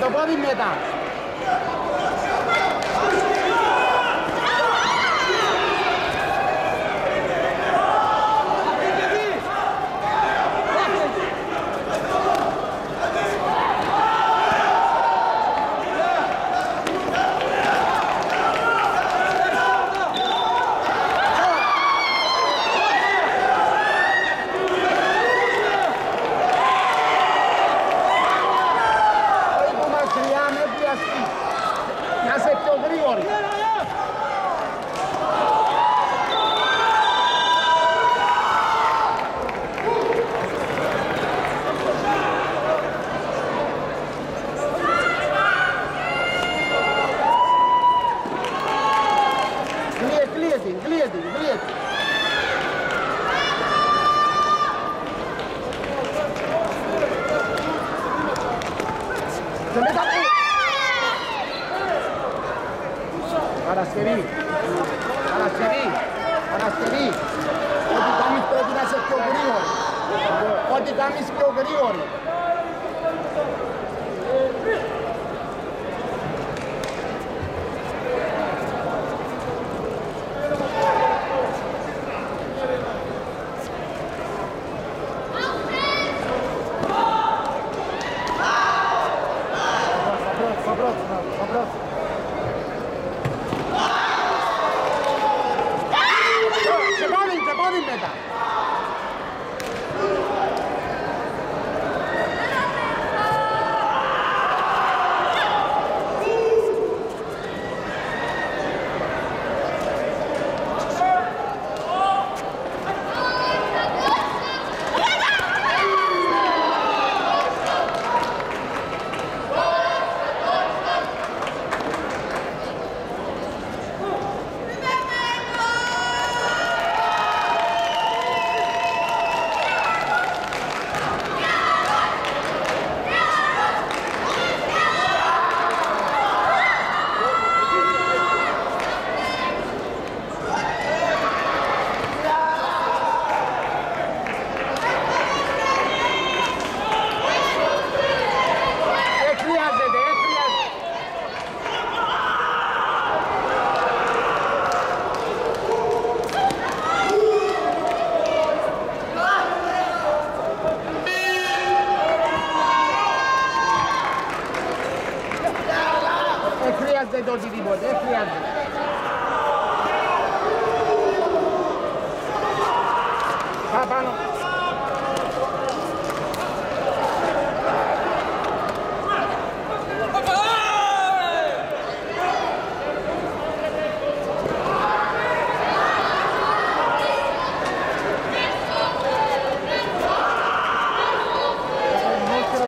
το πόδι μετά. superiori. Глебень, Глебень, Глебень. Araceri. Araceri. Araceri. Pode dar-me todo nessa progrione. Pode dar-me esse progrione. Abraço, abraço. É don't deliver, they're free